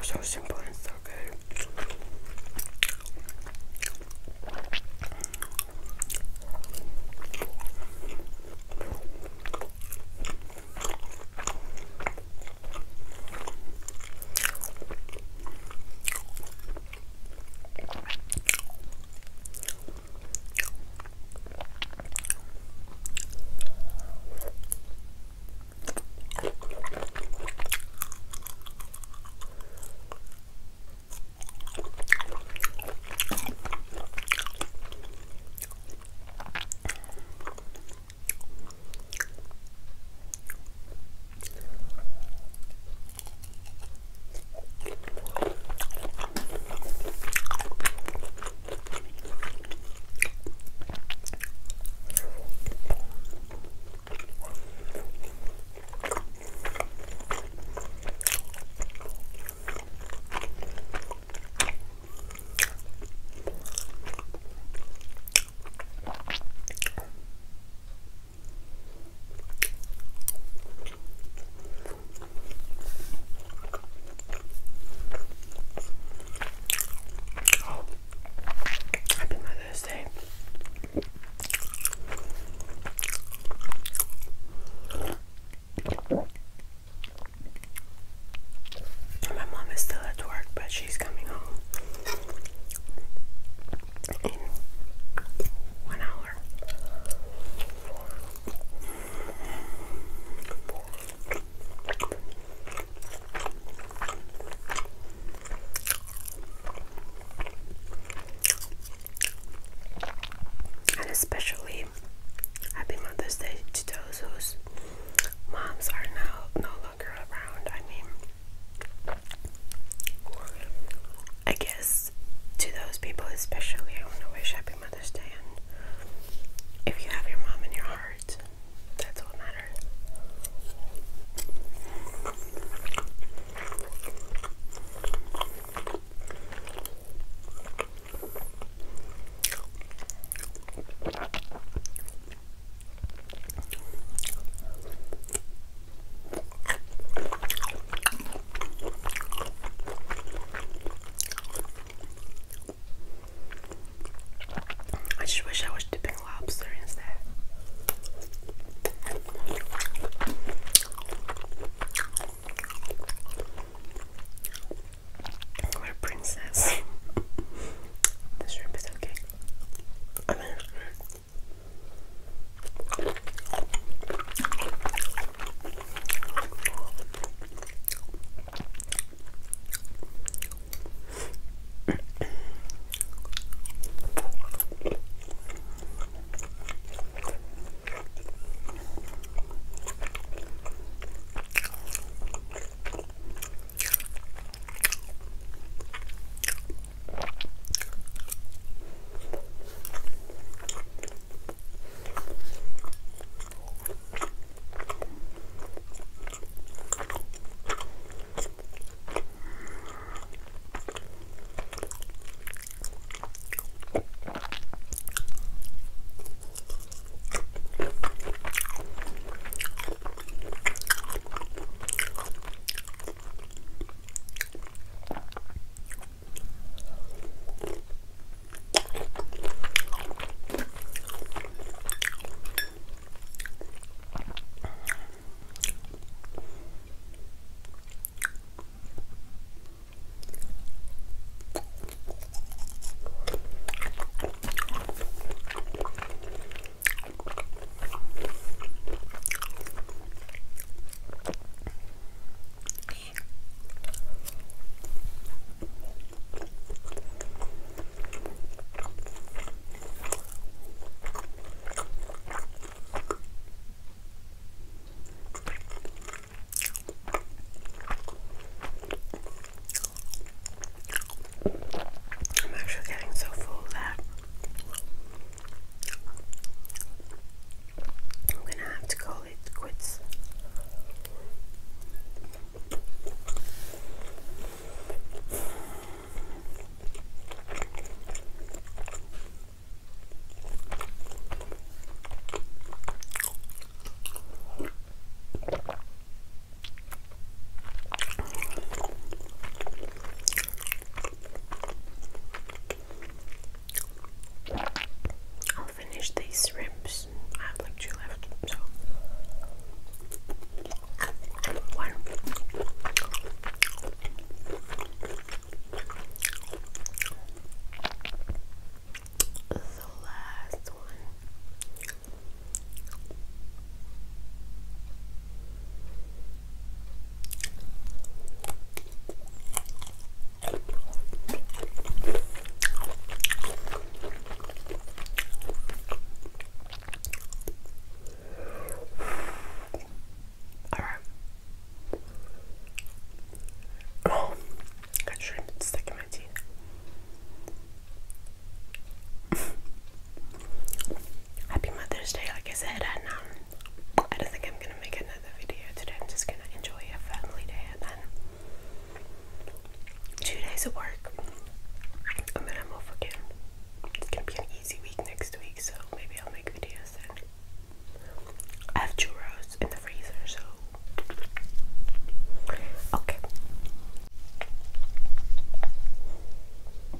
Bisa.